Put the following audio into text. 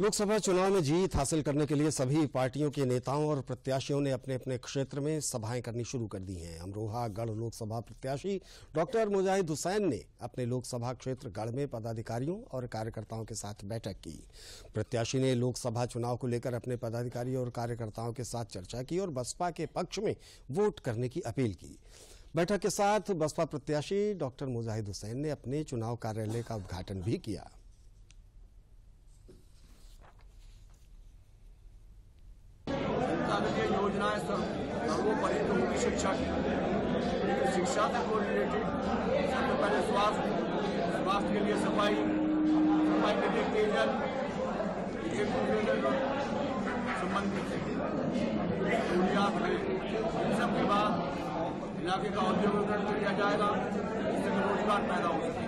लोकसभा चुनाव में जीत हासिल करने के लिए सभी पार्टियों के नेताओं और प्रत्याशियों ने अपने अपने क्षेत्र में सभाएँ करनी शुरू कर दी हैं। अमरोहा गढ़ लोकसभा प्रत्याशी डॉक्टर मुजाहिद हुसैन ने अपने लोकसभा क्षेत्र गढ़ में पदाधिकारियों और कार्यकर्ताओं के साथ बैठक की। प्रत्याशी ने लोकसभा चुनाव को लेकर अपने पदाधिकारियों और कार्यकर्ताओं के साथ चर्चा की और बसपा के पक्ष में वोट करने की अपील की। बैठक के साथ बसपा प्रत्याशी डॉक्टर मुजाहिद हुसैन ने अपने चुनाव कार्यालय का उद्घाटन भी किया। की योजनाएँ सर्वोपरि तो होगी शिक्षा की। लेकिन शिक्षा से को रिलेटेड सबसे पहले स्वास्थ्य स्वास्थ्य के लिए सफ़ाई सफ़ाई के लिए पेयजल संबंधित सहूलियात है इन सब के बाद इलाके का औद्योगिकरण किया जाएगा, इससे रोज़गार पैदा होगा।